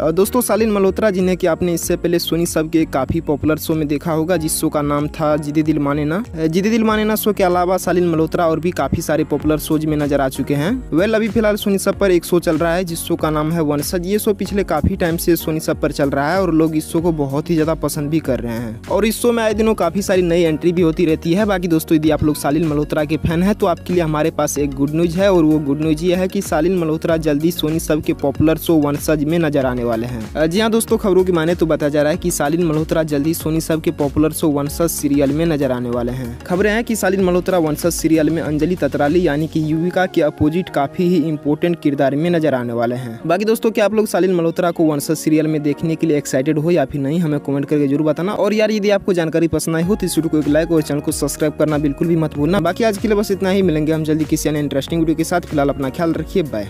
दोस्तों सालिन मल्होत्रा जिन्हें कि आपने इससे पहले सोनी सब के काफ़ी पॉपुलर शो में देखा होगा, जिस शो का नाम था जिदे दिल माने ना। जिदे दिल माने ना शो के अलावा सालिन मल्होत्रा और भी काफ़ी सारे पॉपुलर शोज़ में नज़र आ चुके हैं। वेल, अभी फ़िलहाल सोनी सब पर एक शो चल रहा है, जिस शो का नाम है वनसज। ये शो पिछले काफ़ी टाइम से सोनी सब पर चल रहा है और लोग इस शो को बहुत ही ज़्यादा पसंद भी कर रहे हैं। और इस शो में आए दिनों काफ़ी सारी नई एंट्री भी होती रहती है। बाकी दोस्तों, यदि आप लोग सालिन मल्होत्रा के फ़ैन है तो आपके लिए हमारे पास एक गुड न्यूज़ है और वो गुड न्यूज़ ये है कि सालिन मल्होत्रा जल्दी सोनी सब के पॉपुलर शो वनसज में नज़र आने वाले हैं। जी हाँ दोस्तों, खबरों की माने तो बताया जा रहा है कि सालिन मल्होत्रा जल्दी सोनी सब के पॉपुलर शो वनसज सीरियल में नज़र आने वाले हैं। खबरें हैं कि सालिन मल्होत्रा वंशज सीरियल में अंजलि ततराली यानी कि युविका के अपोजिट काफ़ी ही इंपोर्टेंट किरदार में नज़र आने वाले हैं। बाकी दोस्तों, क्या आप लोग सालिन मल्होत्रा को वंशज सीरियल में देखने के लिए एक्साइटेड हो या फिर नहीं, हमें कमेंट करके ज़रूर बताना। और यार, यदि आपको जानकारी पसंद आई हो तो इस वीडियो को एक लाइक और चैनल को सब्सक्राइब करना बिल्कुल भी मत भूलना। बाकी आज के लिए बस इतना ही, मिलेंगे हम जल्दी किसी अन्य इंटरेस्टिंग वीडियो के साथ। फ़िलहाल अपना ख्याल रखिए बाय